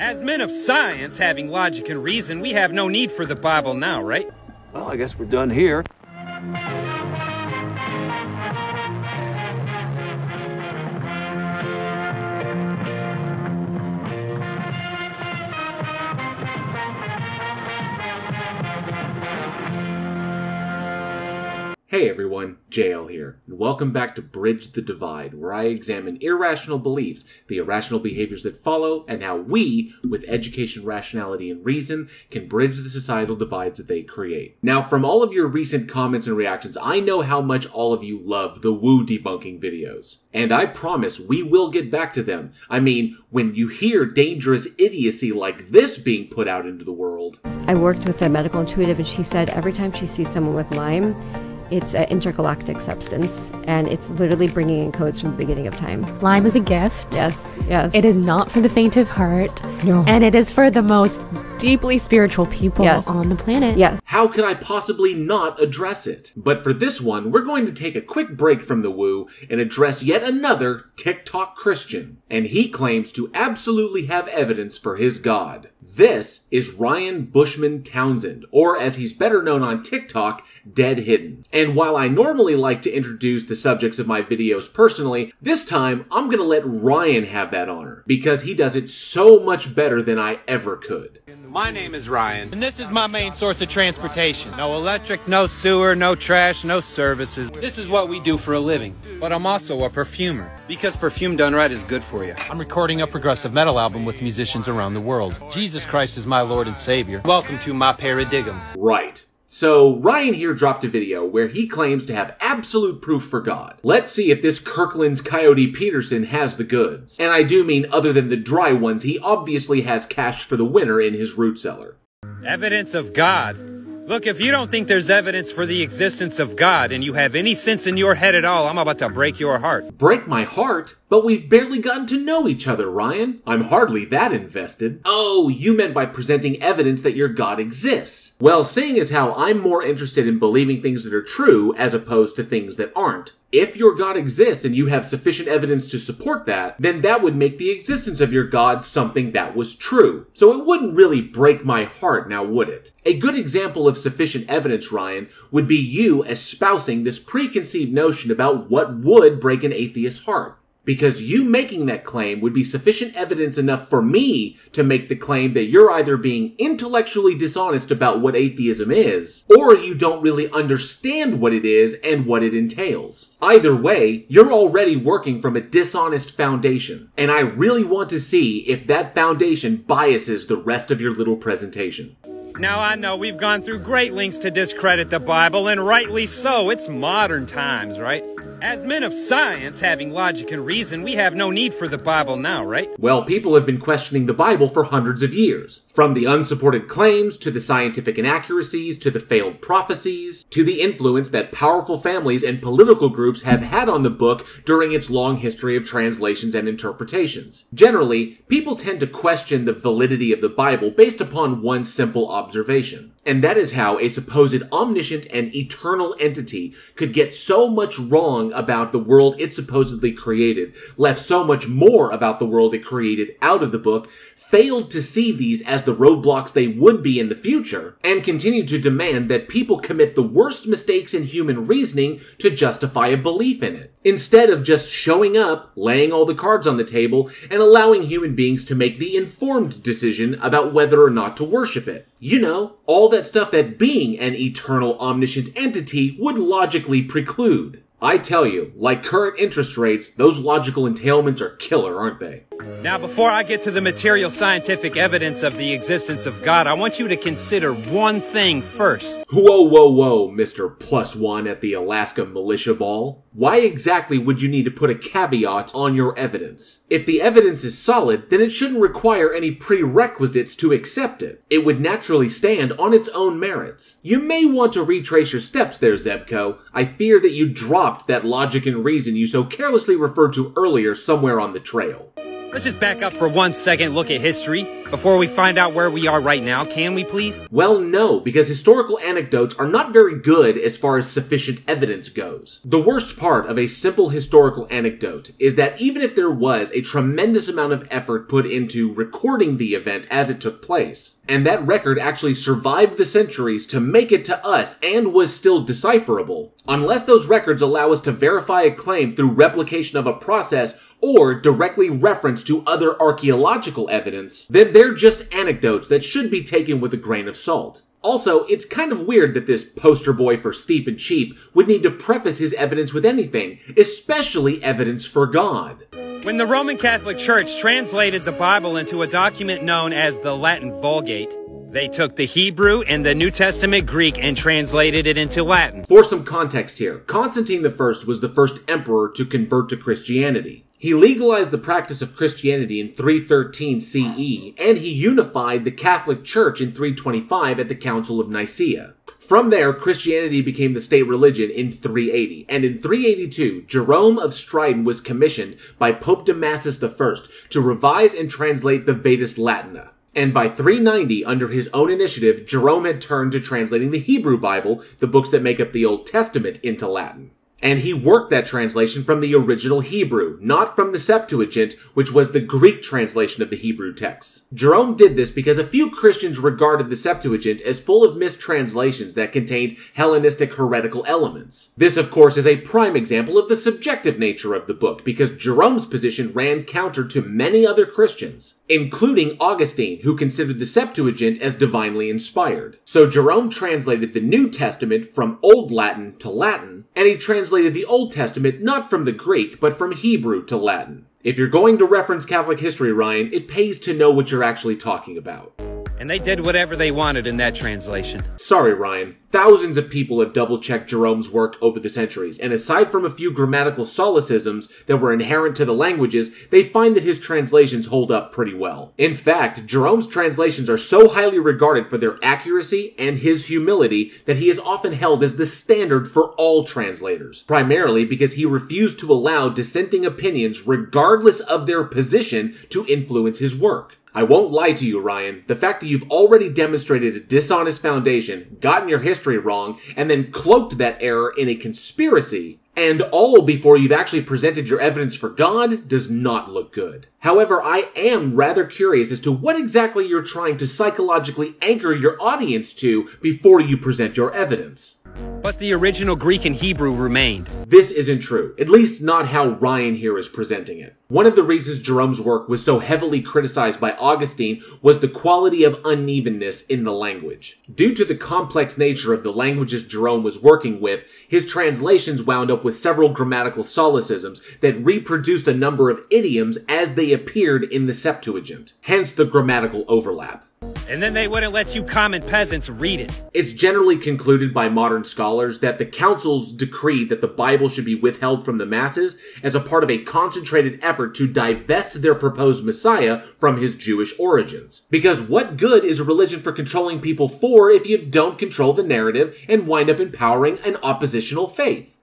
As men of science, having logic and reason, we have no need for the Bible now, right? Well, I guess we're done here. Hey everyone, JL here, and welcome back to Bridge the Divide, where I examine irrational beliefs, the irrational behaviors that follow, and how we, with education, rationality, and reason, can bridge the societal divides that they create. Now, from all of your recent comments and reactions, I know how much all of you love the woo debunking videos. And I promise we will get back to them. I mean, when you hear dangerous idiocy like this being put out into the world. I worked with a medical intuitive, and she said every time she sees someone with Lyme, it's an intergalactic substance, and it's literally bringing in codes from the beginning of time. Lyme is a gift. Yes, yes. It is not for the faint of heart. No. And it is for the most deeply spiritual people Yes. on the planet. Yes. How could I possibly not address it? But for this one, we're going to take a quick break from the woo and address yet another TikTok Christian. And he claims to absolutely have evidence for his God. This is Ryan Bushman Townsend, or as he's better known on TikTok, Dead Hidden. And while I normally like to introduce the subjects of my videos personally, this time I'm gonna let Ryan have that honor, because he does it so much better than I ever could. My name is Ryan, and this is my main source of transportation. No electric, no sewer, no trash, no services. This is what we do for a living. But I'm also a perfumer, because perfume done right is good for you. I'm recording a progressive metal album with musicians around the world. Jesus Christ is my Lord and Savior. Welcome to my paradigm. Right. So, Ryan here dropped a video where he claims to have absolute proof for God. Let's see if this Kirkland's Coyote Peterson has the goods. And I do mean other than the dry ones, he obviously has cash for the winner in his root cellar. Evidence of God. Look, if you don't think there's evidence for the existence of God and you have any sense in your head at all, I'm about to break your heart. Break my heart? But we've barely gotten to know each other, Ryan. I'm hardly that invested. Oh, you meant by presenting evidence that your God exists. Well, seeing as how I'm more interested in believing things that are true as opposed to things that aren't, if your God exists and you have sufficient evidence to support that, then that would make the existence of your God something that was true. So it wouldn't really break my heart now, would it? A good example of sufficient evidence, Ryan, would be you espousing this preconceived notion about what would break an atheist's heart. Because you making that claim would be sufficient evidence enough for me to make the claim that you're either being intellectually dishonest about what atheism is, or you don't really understand what it is and what it entails. Either way, you're already working from a dishonest foundation, and I really want to see if that foundation biases the rest of your little presentation. Now I know we've gone through great lengths to discredit the Bible, and rightly so. It's modern times, right? As men of science, having logic and reason, we have no need for the Bible now, right? Well, people have been questioning the Bible for hundreds of years. From the unsupported claims, to the scientific inaccuracies, to the failed prophecies, to the influence that powerful families and political groups have had on the book during its long history of translations and interpretations. Generally, people tend to question the validity of the Bible based upon one simple observation. And that is how a supposed omniscient and eternal entity could get so much wrong about the world it supposedly created, left so much more about the world it created out of the book, failed to see these as the roadblocks they would be in the future, and continued to demand that people commit the worst mistakes in human reasoning to justify a belief in it. Instead of just showing up, laying all the cards on the table, and allowing human beings to make the informed decision about whether or not to worship it. You know, all that stuff that being an eternal omniscient entity would logically preclude. I tell you, like current interest rates, those logical entailments are killer, aren't they? Now, before I get to the material scientific evidence of the existence of God, I want you to consider one thing first. Whoa, whoa, whoa, Mr. Plus One at the Alaska Militia Ball. Why exactly would you need to put a caveat on your evidence? If the evidence is solid, then it shouldn't require any prerequisites to accept it. It would naturally stand on its own merits. You may want to retrace your steps there, Zebco. I fear that you dropped that logic and reason you so carelessly referred to earlier somewhere on the trail. Let's just back up for one second, look at history, before we find out where we are right now, can we please? Well, no, because historical anecdotes are not very good as far as sufficient evidence goes. The worst part of a simple historical anecdote is that even if there was a tremendous amount of effort put into recording the event as it took place, and that record actually survived the centuries to make it to us and was still decipherable, unless those records allow us to verify a claim through replication of a process or directly reference to other archaeological evidence, then they're just anecdotes that should be taken with a grain of salt. Also, it's kind of weird that this poster boy for steep and cheap would need to preface his evidence with anything, especially evidence for God. When the Roman Catholic Church translated the Bible into a document known as the Latin Vulgate, they took the Hebrew and the New Testament Greek and translated it into Latin. For some context here, Constantine I was the first emperor to convert to Christianity. He legalized the practice of Christianity in 313 CE, and he unified the Catholic Church in 325 at the Council of Nicaea. From there, Christianity became the state religion in 380, and in 382, Jerome of Stridon was commissioned by Pope Damasus I to revise and translate the Vetus Latina. And by 390, under his own initiative, Jerome had turned to translating the Hebrew Bible, the books that make up the Old Testament, into Latin. And he worked that translation from the original Hebrew, not from the Septuagint, which was the Greek translation of the Hebrew text. Jerome did this because a few Christians regarded the Septuagint as full of mistranslations that contained Hellenistic heretical elements. This, of course, is a prime example of the subjective nature of the book, because Jerome's position ran counter to many other Christians including Augustine, who considered the Septuagint as divinely inspired. So Jerome translated the New Testament from Old Latin to Latin, and he translated the Old Testament not from the Greek, but from Hebrew to Latin. If you're going to reference Catholic history, Ryan, it pays to know what you're actually talking about. And they did whatever they wanted in that translation. Sorry, Ryan. Thousands of people have double checked Jerome's work over the centuries, and aside from a few grammatical solecisms that were inherent to the languages, they find that his translations hold up pretty well. In fact, Jerome's translations are so highly regarded for their accuracy and his humility that he is often held as the standard for all translators, primarily because he refused to allow dissenting opinions, regardless of their position, to influence his work. I won't lie to you, Ryan. The fact that you've already demonstrated a dishonest foundation, gotten your history wrong, and then cloaked that error in a conspiracy, and all before you've actually presented your evidence for God, does not look good. However, I am rather curious as to what exactly you're trying to psychologically anchor your audience to before you present your evidence. But the original Greek and Hebrew remained. This isn't true, at least not how Ryan here is presenting it. One of the reasons Jerome's work was so heavily criticized by Augustine was the quality of unevenness in the language. Due to the complex nature of the languages Jerome was working with, his translations wound up with several grammatical solecisms that reproduced a number of idioms as they appeared in the Septuagint, hence the grammatical overlap. And then they wouldn't let you common peasants read it. It's generally concluded by modern scholars that the councils decreed that the Bible should be withheld from the masses as a part of a concentrated effort to divest their proposed Messiah from his Jewish origins. Because what good is a religion for controlling people for if you don't control the narrative and wind up empowering an oppositional faith?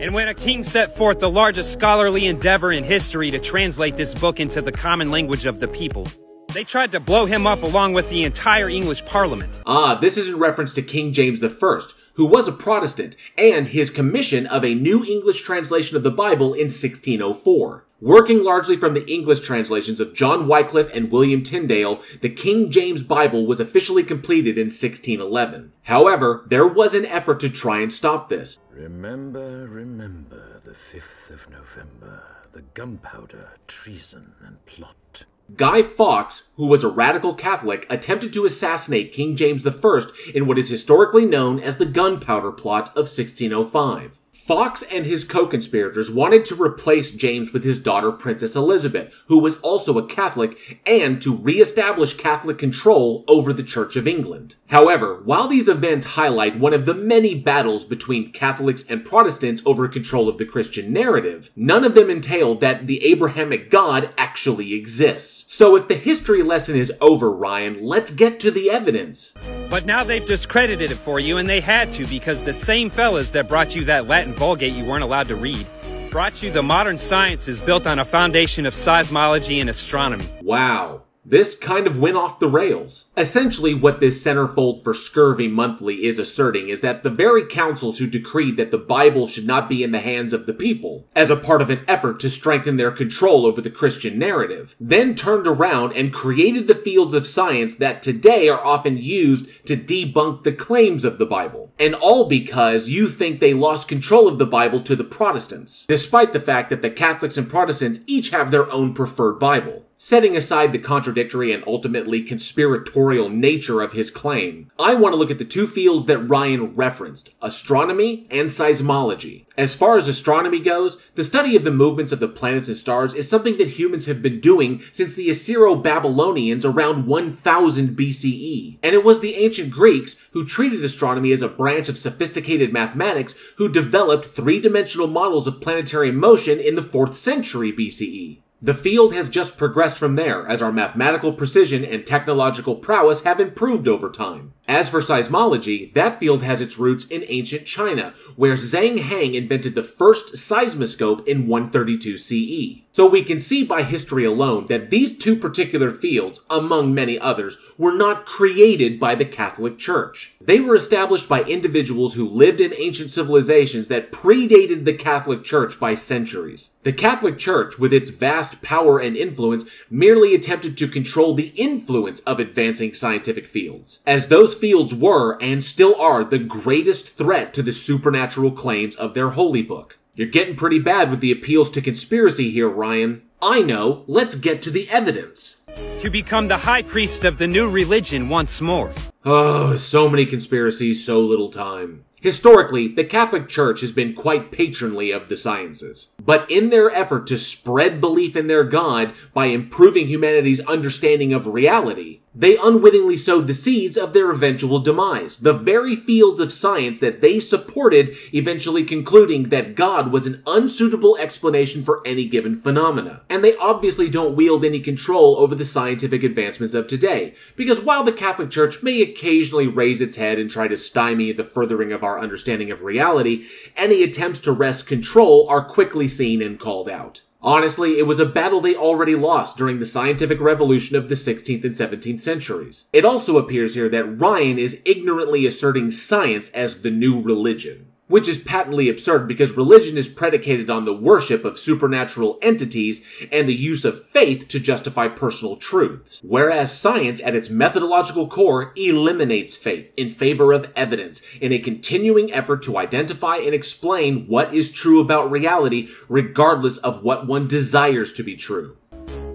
And when a king set forth the largest scholarly endeavor in history to translate this book into the common language of the people, they tried to blow him up along with the entire English Parliament. Ah, this is in reference to King James I, who was a Protestant, and his commission of a new English translation of the Bible in 1604. Working largely from the English translations of John Wycliffe and William Tyndale, the King James Bible was officially completed in 1611. However, there was an effort to try and stop this. Remember, remember the 5th of November, the gunpowder, treason, and plot. Guy Fawkes, who was a radical Catholic, attempted to assassinate King James I in what is historically known as the Gunpowder Plot of 1605. Fawkes and his co-conspirators wanted to replace James with his daughter Princess Elizabeth, who was also a Catholic, and to re-establish Catholic control over the Church of England. However, while these events highlight one of the many battles between Catholics and Protestants over control of the Christian narrative, none of them entail that the Abrahamic God actually exists. So if the history lesson is over, Ryan, let's get to the evidence. But now they've discredited it for you, and they had to because the same fellas that brought you that Latin Vulgate you weren't allowed to read, Brought you the modern sciences built on a foundation of seismology and astronomy. Wow. This kind of went off the rails. Essentially, what this Centerfold for Scurvy Monthly is asserting is that the very councils who decreed that the Bible should not be in the hands of the people, as a part of an effort to strengthen their control over the Christian narrative, then turned around and created the fields of science that today are often used to debunk the claims of the Bible. And all because you think they lost control of the Bible to the Protestants, despite the fact that the Catholics and Protestants each have their own preferred Bible. Setting aside the contradictory and ultimately conspiratorial nature of his claim, I want to look at the two fields that Ryan referenced astronomy and seismology. As far as astronomy goes, the study of the movements of the planets and stars is something that humans have been doing since the Assyro Babylonians around 1000 BCE. And it was the ancient Greeks who treated astronomy as a branch of sophisticated mathematics who developed three dimensional models of planetary motion in the 4th century BCE. The field has just progressed from there as our mathematical precision and technological prowess have improved over time. As for seismology, that field has its roots in ancient China, where Zhang Heng invented the first seismoscope in 132 CE. So we can see by history alone that these two particular fields, among many others, were not created by the Catholic Church. They were established by individuals who lived in ancient civilizations that predated the Catholic Church by centuries. The Catholic Church, with its vast power and influence, merely attempted to control the influence of advancing scientific fields. As those fields were, and still are, the greatest threat to the supernatural claims of their holy book. You're getting pretty bad with the appeals to conspiracy here, Ryan. I know, let's get to the evidence. To become the high priest of the new religion once more. Oh, so many conspiracies, so little time. Historically, the Catholic Church has been quite patronly of the sciences. But in their effort to spread belief in their God by improving humanity's understanding of reality, they unwittingly sowed the seeds of their eventual demise. The very fields of science that they supported eventually concluding that God was an unsuitable explanation for any given phenomena. And they obviously don't wield any control over the scientific advancements of today, because while the Catholic Church may occasionally raise its head and try to stymie the furthering of our understanding of reality, any attempts to wrest control are quickly seen and called out. Honestly, it was a battle they already lost during the scientific revolution of the 16th and 17th centuries. It also appears here that Ryan is ignorantly asserting science as the new religion. Which is patently absurd because religion is predicated on the worship of supernatural entities and the use of faith to justify personal truths. Whereas science, at its methodological core, eliminates faith in favor of evidence in a continuing effort to identify and explain what is true about reality, regardless of what one desires to be true.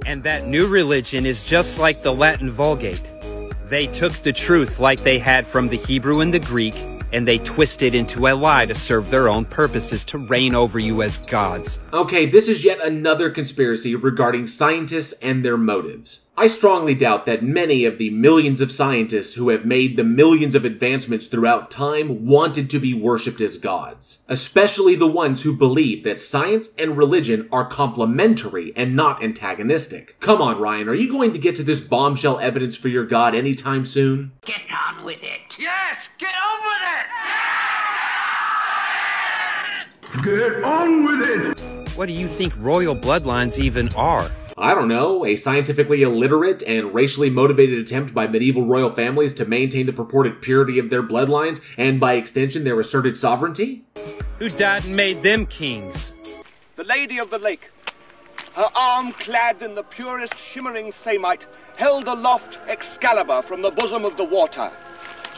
And that new religion is just like the Latin Vulgate. They took the truth like they had from the Hebrew and the Greek, and they twisted into a lie to serve their own purposes to reign over you as gods. Okay, this is yet another conspiracy regarding scientists and their motives. I strongly doubt that many of the millions of scientists who have made the millions of advancements throughout time wanted to be worshipped as gods. Especially the ones who believe that science and religion are complementary and not antagonistic. Come on, Ryan, are you going to get to this bombshell evidence for your god anytime soon? Get on with it. Yes, get on with it! Get on with it! What do you think royal bloodlines even are? I don't know, a scientifically illiterate and racially motivated attempt by medieval royal families to maintain the purported purity of their bloodlines and by extension their asserted sovereignty? Who died and made them kings? The Lady of the Lake, her arm clad in the purest shimmering samite, held aloft Excalibur from the bosom of the water,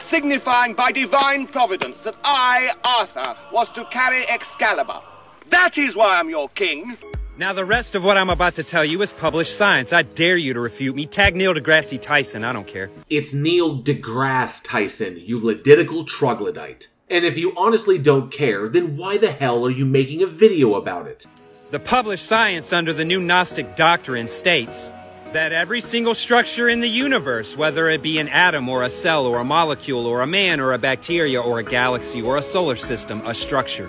signifying by divine providence that I, Arthur, was to carry Excalibur. That is why I'm your king. Now, the rest of what I'm about to tell you is published science. I dare you to refute me. Tag Neil deGrasse Tyson, I don't care. It's Neil deGrasse Tyson, you ladidical troglodyte. And if you honestly don't care, then why the hell are you making a video about it? The published science under the new Gnostic doctrine states that every single structure in the universe, whether it be an atom or a cell or a molecule or a man or a bacteria or a galaxy or a solar system, a structure,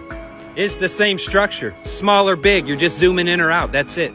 is the same structure. Small or big, you're just zooming in or out, that's it.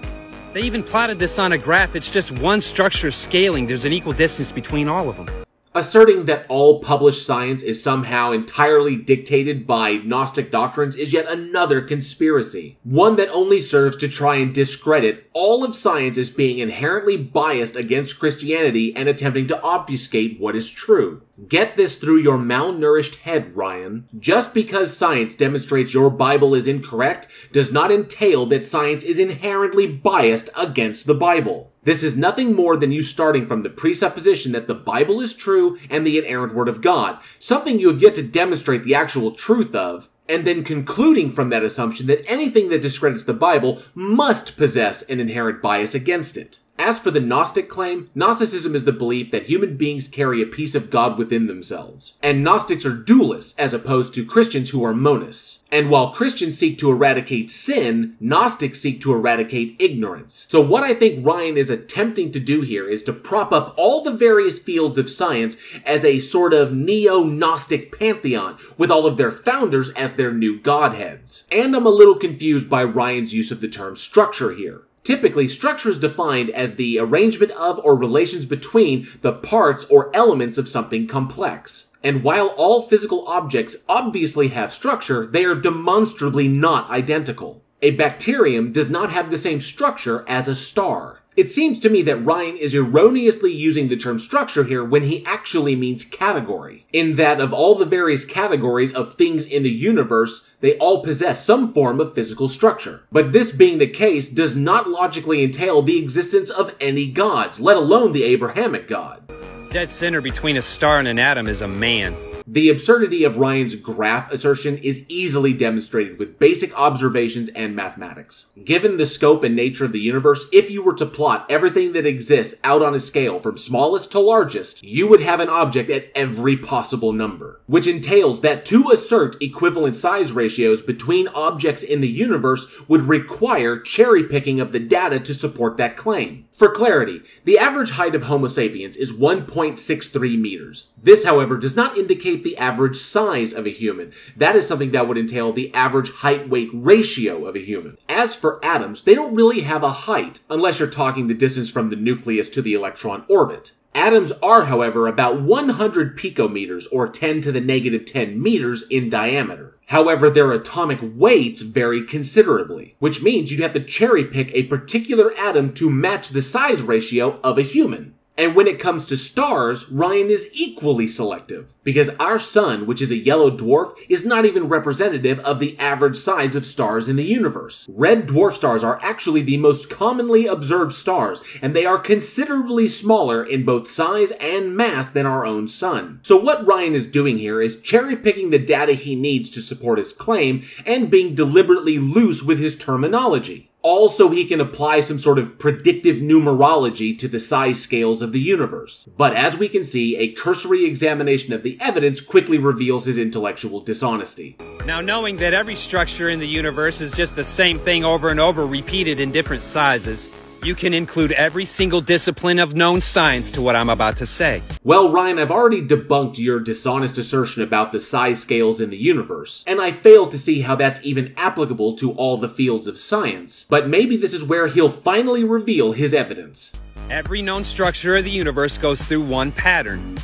They even plotted this on a graph, it's just one structure scaling, there's an equal distance between all of them. Asserting that all published science is somehow entirely dictated by Gnostic doctrines is yet another conspiracy, one that only serves to try and discredit all of science as being inherently biased against Christianity and attempting to obfuscate what is true. Get this through your malnourished head, Ryan. Just because science demonstrates your Bible is incorrect does not entail that science is inherently biased against the Bible. This is nothing more than you starting from the presupposition that the Bible is true and the inerrant Word of God, something you have yet to demonstrate the actual truth of, and then concluding from that assumption that anything that discredits the Bible must possess an inherent bias against it. As for the Gnostic claim, Gnosticism is the belief that human beings carry a piece of God within themselves. And Gnostics are dualists as opposed to Christians who are monists. And while Christians seek to eradicate sin, Gnostics seek to eradicate ignorance. So what I think Ryan is attempting to do here is to prop up all the various fields of science as a sort of neo-Gnostic pantheon, with all of their founders as their new godheads. And I'm a little confused by Ryan's use of the term structure here. Typically, structure is defined as the arrangement of or relations between the parts or elements of something complex. And while all physical objects obviously have structure, they are demonstrably not identical. A bacterium does not have the same structure as a star. It seems to me that Ryan is erroneously using the term structure here when he actually means category. In that of all the various categories of things in the universe, they all possess some form of physical structure. But this being the case does not logically entail the existence of any gods, let alone the Abrahamic God. Dead center between a star and an atom is a man. The absurdity of Ryan's graph assertion is easily demonstrated with basic observations and mathematics. Given the scope and nature of the universe, if you were to plot everything that exists out on a scale from smallest to largest, you would have an object at every possible number, which entails that to assert equivalent size ratios between objects in the universe would require cherry picking of the data to support that claim. For clarity, the average height of Homo sapiens is 1.63 meters. This, however, does not indicate the average size of a human. That is something that would entail the average height-weight ratio of a human. As for atoms, they don't really have a height, unless you're talking the distance from the nucleus to the electron orbit. Atoms are, however, about 100 picometers, or 10 to the negative 10 meters in diameter. However, their atomic weights vary considerably, which means you'd have to cherry pick a particular atom to match the size ratio of a human. And when it comes to stars, Ryan is equally selective, because our sun, which is a yellow dwarf, is not even representative of the average size of stars in the universe. Red dwarf stars are actually the most commonly observed stars, and they are considerably smaller in both size and mass than our own sun. So what Ryan is doing here is cherry picking the data he needs to support his claim, and being deliberately loose with his terminology all so he can apply some sort of predictive numerology to the size scales of the universe. But as we can see, a cursory examination of the evidence quickly reveals his intellectual dishonesty. Now, knowing that every structure in the universe is just the same thing over and over repeated in different sizes, you can include every single discipline of known science to what I'm about to say. Well, Ryan, I've already debunked your dishonest assertion about the size scales in the universe, and I fail to see how that's even applicable to all the fields of science. But maybe this is where he'll finally reveal his evidence. Every known structure of the universe goes through one pattern.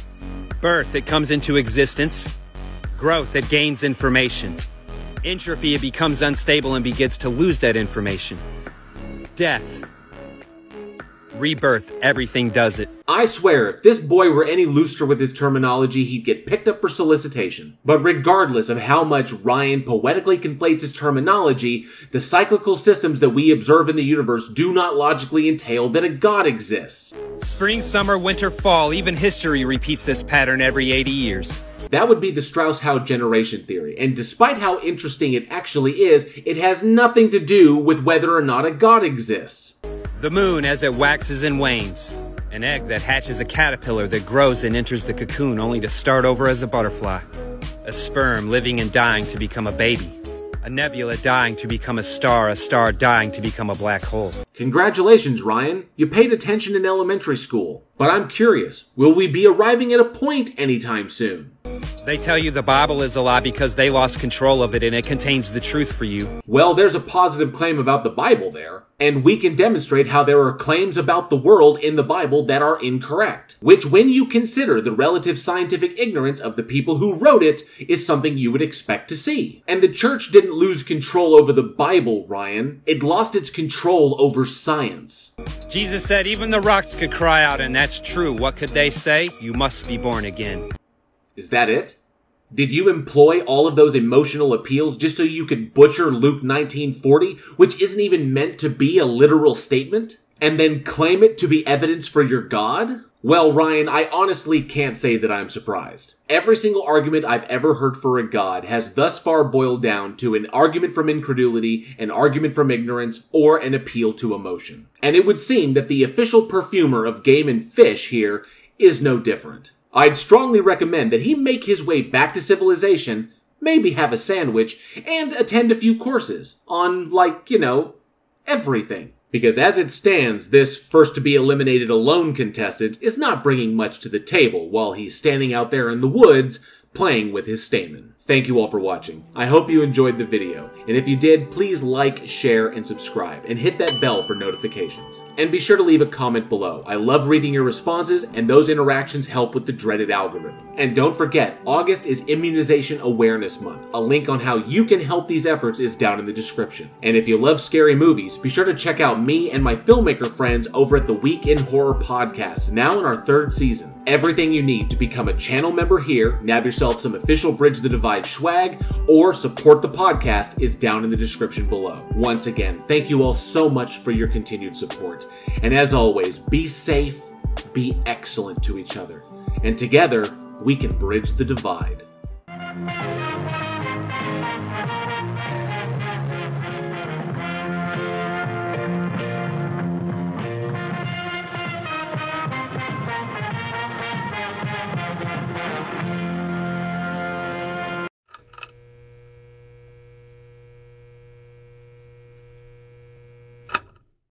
Birth, it comes into existence. Growth, it gains information. Entropy, it becomes unstable and begins to lose that information. Death, rebirth, everything does it. I swear, if this boy were any looser with his terminology, he'd get picked up for solicitation. But regardless of how much Ryan poetically conflates his terminology, the cyclical systems that we observe in the universe do not logically entail that a god exists. Spring, summer, winter, fall, even history repeats this pattern every 80 years. That would be the Strauss-Howe generation theory, and despite how interesting it actually is, it has nothing to do with whether or not a god exists. The moon as it waxes and wanes. An egg that hatches a caterpillar that grows and enters the cocoon only to start over as a butterfly. A sperm living and dying to become a baby. A nebula dying to become a star, a star dying to become a black hole. Congratulations, Ryan. You paid attention in elementary school. But I'm curious, will we be arriving at a point anytime soon? They tell you the Bible is a lie because they lost control of it and it contains the truth for you. Well, there's a positive claim about the Bible there, and we can demonstrate how there are claims about the world in the Bible that are incorrect, which when you consider the relative scientific ignorance of the people who wrote it is something you would expect to see. And the church didn't lose control over the Bible, Ryan. It lost its control over science. Jesus said even the rocks could cry out, and that's true. What could they say? You must be born again. Is that it? Did you employ all of those emotional appeals just so you could butcher Luke 1940, which isn't even meant to be a literal statement, and then claim it to be evidence for your God? Well, Ryan, I honestly can't say that I'm surprised. Every single argument I've ever heard for a God has thus far boiled down to an argument from incredulity, an argument from ignorance, or an appeal to emotion. And it would seem that the official perfumer of game and fish here is no different. I'd strongly recommend that he make his way back to civilization, maybe have a sandwich, and attend a few courses on, like, you know, everything. Because as it stands, this first to be eliminated alone contestant is not bringing much to the table while he's standing out there in the woods playing with his stamen. Thank you all for watching. I hope you enjoyed the video, and if you did, please like, share, and subscribe, and hit that bell for notifications. And be sure to leave a comment below. I love reading your responses, and those interactions help with the dreaded algorithm. And don't forget, August is Immunization Awareness Month. A link on how you can help these efforts is down in the description. And if you love scary movies, be sure to check out me and my filmmaker friends over at the Week in Horror podcast, now in our third season. Everything you need to become a channel member here, nab yourself some official Bridge the Divide swag, or support the podcast is down in the description below. Once again, thank you all so much for your continued support. And as always, be safe, be excellent to each other, and together we can bridge the divide.